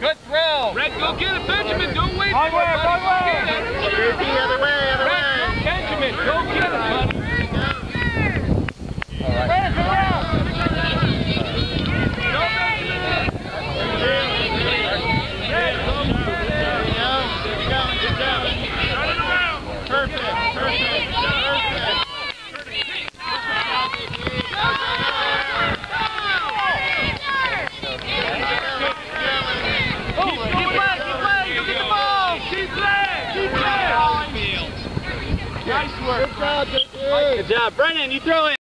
Good throw. Red, go get it, Benjamin. Don't wait Wrong for way, it, wrong buddy. way. Go get it. Ruthie, other way, other Red, way. go Benjamin. Go get it, buddy. Go, Benjamin. There you go. Keep going, good job. Perfect, perfect, perfect. Work. Good job. Good job. Brennan, you throw it.